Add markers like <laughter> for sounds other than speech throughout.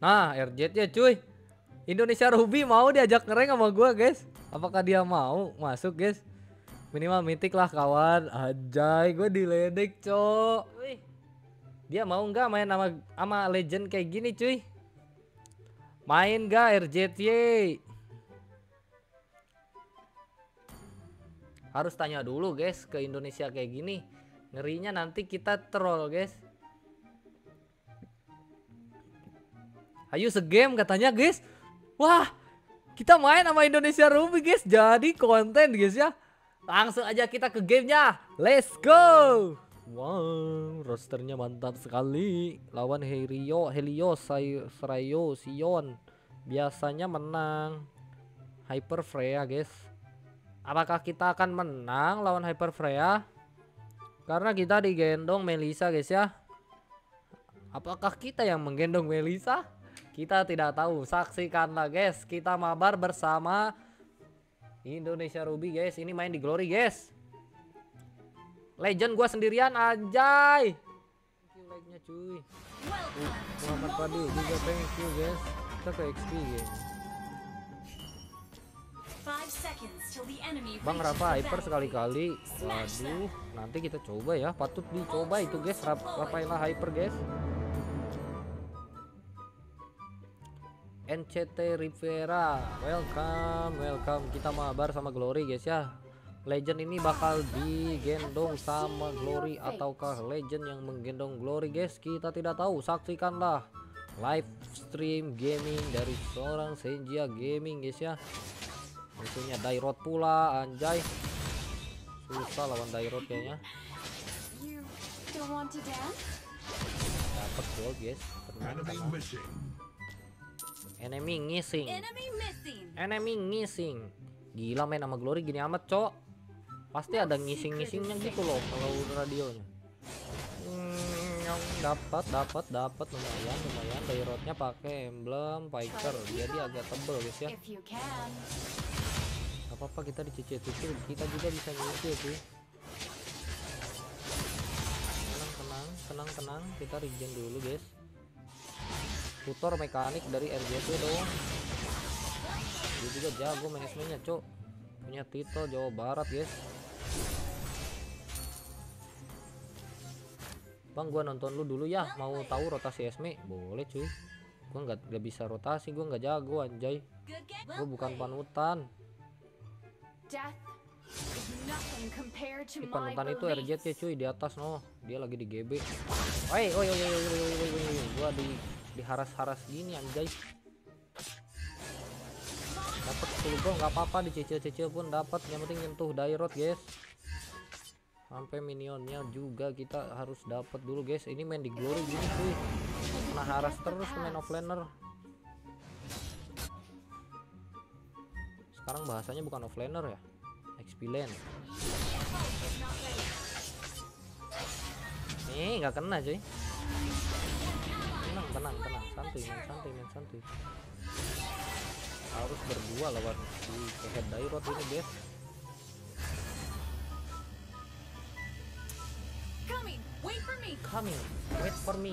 Nah, RJ ya cuy. Indonesia Ruby mau diajak ngereng sama gua, guys. Apakah dia mau masuk, guys? Minimal mitik lah kawan. Ajay, gue diledek, cok. Wih. Dia mau nggak main sama sama legend kayak gini, cuy? Main gak RJT? Harus tanya dulu, guys, ke Indonesia kayak gini. Ngerinya nanti kita troll, guys. Ayo segame katanya guys. Wah, kita main sama Indonesia Ruby guys. Jadi konten guys ya. Langsung aja kita ke gamenya. Let's go. Wow, rosternya mantap sekali. Lawan Helio, Helio, Serayo, Sion. Biasanya menang. Hyper Freya guys. Apakah kita akan menang lawan Hyper Freya? Karena kita digendong Melisa guys ya. Apakah kita yang menggendong Melisa? Kita tidak tahu. Saksikanlah guys. Kita mabar bersama Indonesia Ruby guys. Ini main di Glory guys. Legend gua sendirian anjay. Thank you like-nya cuy. Uh, Muhammad Fadil juga thank you guys. Kita ke XP guys. Bang Rafa hyper sekali-kali. Waduh, nanti kita coba ya. Patut dicoba itu guys. Rafaela hyper guys. NCT Rivera. Welcome welcome. Kita mabar sama Glory guys ya. Legend ini bakal digendong sama Glory ataukah Legend yang menggendong Glory guys? Kita tidak tahu. Saksikanlah live stream gaming dari seorang Senjia Gaming guys ya. Musuhnya Dairot pula anjay. Susah lawan Dairot kayaknya. Dapat gold guys. Enemy missing. Enemy missing. Enemy missing. Gila main sama Glory gini amat, Cok. Pasti ada ngising-ngisingnya gitu loh kalau radionya. Hmm, dapat dapat dapat lumayan lumayan dairotnya pakai emblem Piker jadi agak tebel guys ya apa apa kita dicicil-cicil kita juga bisa nyicil sih tenang tenang tenang tenang kita regen dulu guys tutor mekanik dari RJT dong dia juga jago manajemennya cok punya titel Jawa Barat guys Bang gua nonton lu dulu ya mau tahu rotasi Esme boleh cuy gua nggak nggak bisa rotasi gua nggak jago anjay gua bukan panutan panutan itu RJT cuy di atas no dia lagi di GB oi oi oi oi oi oi oi gua di diharas-haras gini anjay. Dapat 10 gol nggak apa-apa dicicil-cicil pun dapat yang penting nyentuh dairot guys. Sampai minionnya juga kita harus dapat dulu guys. Ini main di glory gini cuy. Nah haras terus main offlaner. Sekarang bahasanya bukan offlaner ya XP lane. Nih nggak kena cuy tenang tenang. Santuy main santuy main santuy. Harus berdua lawan si kehead dairot ini guys coming. Wait for me.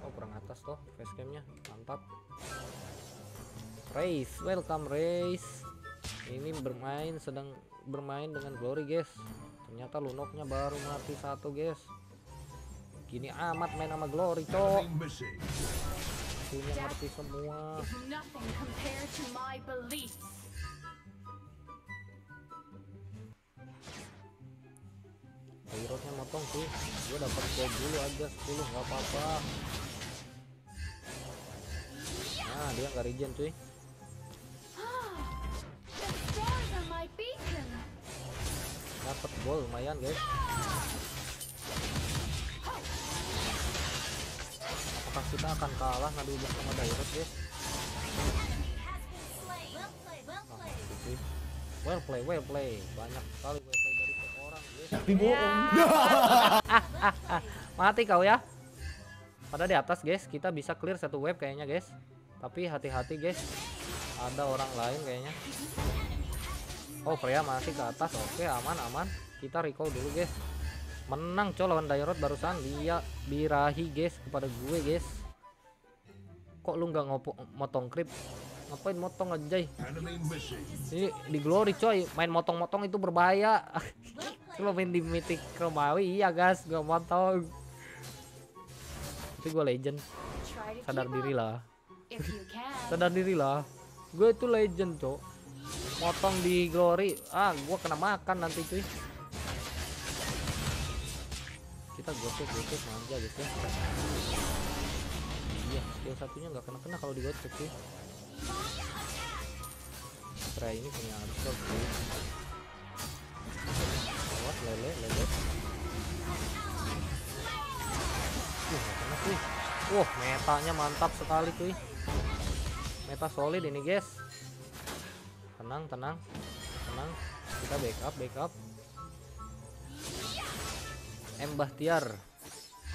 Oh kurang atas toh facecamnya mantap. Race. Welcome race. Ini bermain sedang bermain dengan glory guys. Ternyata lunoknya baru mati satu guys gini amat main sama glory cok. Punya ngerti semua. Hero-nya motong sih. Gue dapat gold dulu aja 10 nggak apa-apa. Nah dia nggak regen cuy. Dapat gol lumayan guys apakah kita akan kalah ngadu bersama Dairut guys well play well play. Banyak sekali well play dari seorang guys tapi bohong. <laughs> Mati kau ya. Pada di atas guys. Kita bisa clear satu wave kayaknya guys. Tapi hati-hati guys. Ada orang lain kayaknya. Oh Freya masih ke atas. Oke aman aman. Kita recall dulu guys menang cow lawan Dairot barusan. Dia birahi guys kepada gue guys. Kok lu nggak ngopo motong creep? Ngapain motong missing. ini di glory coy. Main motong-motong itu berbahaya. <laughs> Kalau main di mythic Romawi iya guys gua motong. Tapi gue legend. Sadar diri lah. Sadar diri lah. Gue itu legend cok motong di glory. Ah gue kena makan nanti cuy kita gocek gocek manja gitu. Ya iya skill satunya nggak kena kena kalau digocek cuy Spray ini punya absorb cuy awas lele lele. Uh kena cuy wah metanya mantap sekali cuy. Meta solid ini guys. Tenang tenang. Tenang. Kita backup backup M Bahtiar.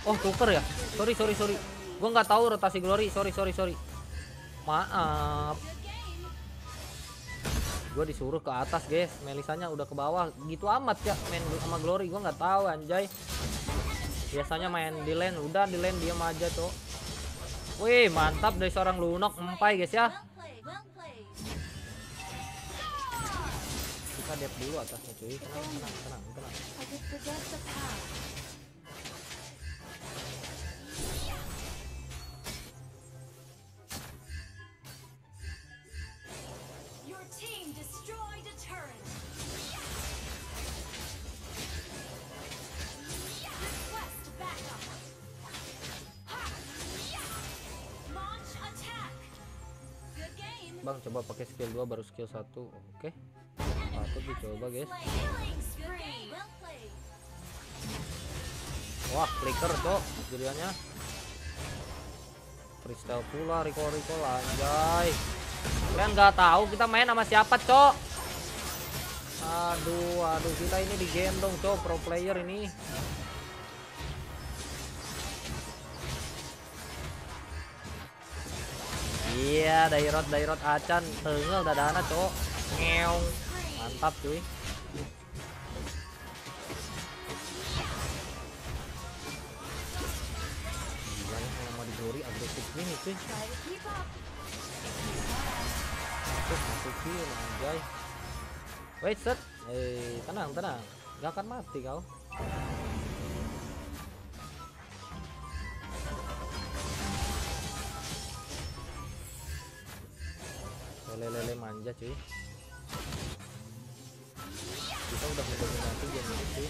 Oh tuker ya? Sorry sorry sorry. Gua nggak tahu rotasi glory. Sorry sorry sorry. Maaf. Gua disuruh ke atas guys. Melisanya udah ke bawah. Gitu amat ya main sama glory. Gua nggak tahu anjay. Biasanya main di lane. Udah di lane diam aja tuh wih mantap dari seorang lunok empai guys ya. Kita dep dulu atasnya bang coba pakai skill 2 baru skill 1 oke patut dicoba guys. Well played. wah clicker cok jadiannya freestyle pula recall recall anjay. Kalian nggak tahu kita main sama siapa cok? Aduh aduh kita ini digendong cok pro player ini. Iya dairot dairot acan tengel dadana cok. Ngeong mantap cuy. Gila ya kalau mau digori agresif gini cuy. Terus masukin anjay. Wait set. Eh tenang tenang. Gak akan mati kau. Lele-lele manja cuy Kita udah mendominasi game cuy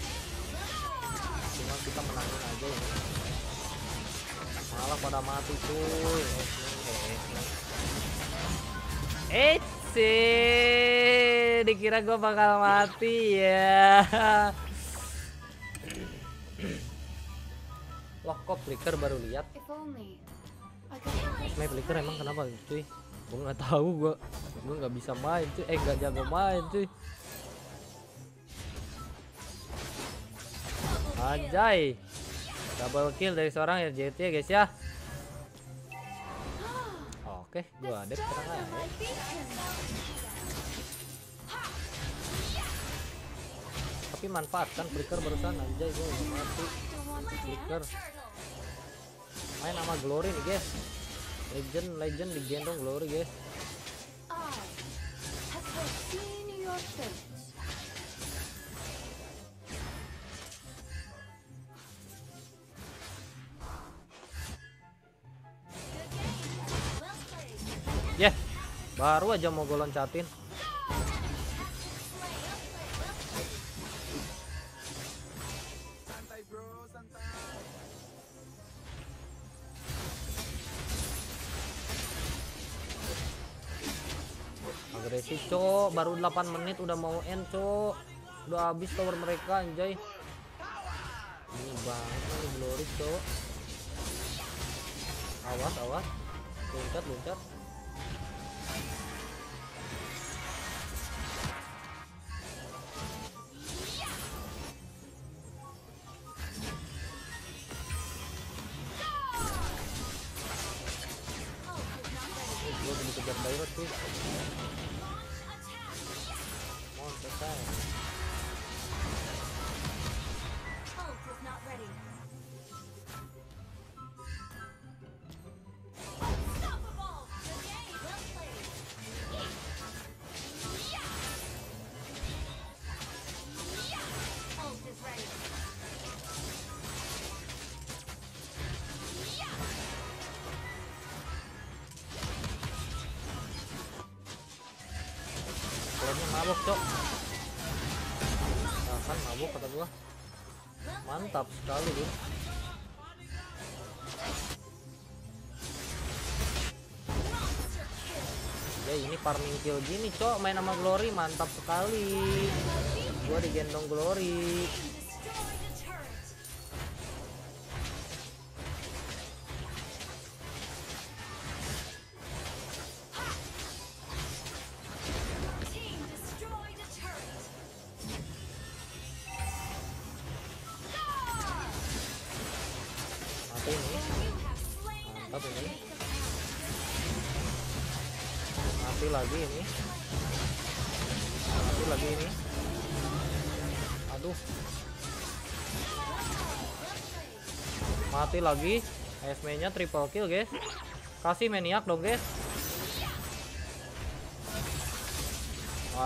Cuma kita menangin aja ini Malah pada mati cuy Eh sih dikira gue bakal mati ya. Loh kok flicker baru lihat? Main flicker emang kenapa cuy? Gue nggak tahu gue, gue nggak bisa main cuy. Eh nggak jago main cuy. Anjay, double kill dari seorang RJT ya guys ya. Oke, gue ada. My beacon. Tapi manfaatkan flicker barusan anjay udah mati. Flicker. Main sama glory nih guys legend legend digendong glory guys baru aja mau gue loncatin. Agresif cok. Baru 8 menit udah mau end cok. Udah habis tower mereka anjay. Ini banget nih glory cok. Awas awas. Loncat loncat mabok cok. Nah, kan mabok kata gua. Mantap sekali bro ya ini farming kill gini cok. Main sama glory mantap sekali. Gua digendong glory mantap ini mati lagi ini. Mati lagi ini. Aduh. Mati lagi. SB nya triple kill guys. Kasih maniak dong guys.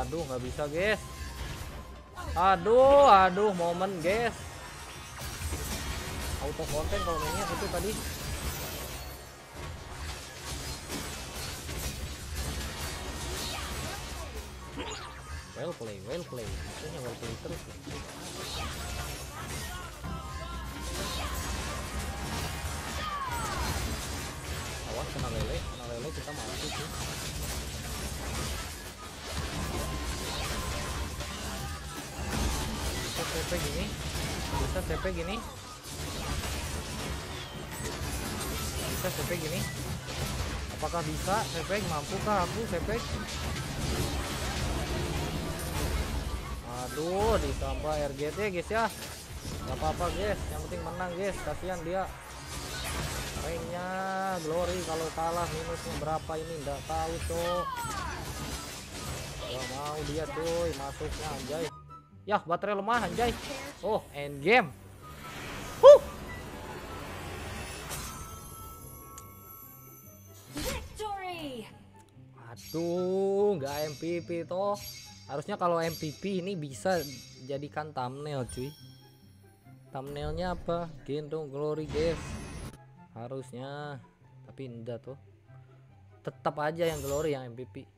Aduh nggak bisa guys. Aduh aduh momen guys. Auto konten kalau maniak itu tadi play well play. Maksudnya well play terus awas kena lele kena lele kita mati sih. Bisa TP gini bisa TP gini. Bisa TP gini. Apakah bisa? TP mampukah aku? TP aduh ditambah RGT guys ya. Nggak apa-apa guys. Yang penting menang guys. Kasihan dia. Ranknya glory. Kalau kalah minusnya berapa ini? Nggak tahu cok. Gak mau dia cuy. Masuknya anjay. Ya baterai lemah anjay. Oh end game huh. Victory! aduh nggak MVP toh harusnya kalau MVP ini bisa jadikan thumbnail cuy. Thumbnailnya apa? Gendong glory guys. Harusnya. Tapi enggak tuh. Tetap aja yang glory yang MVP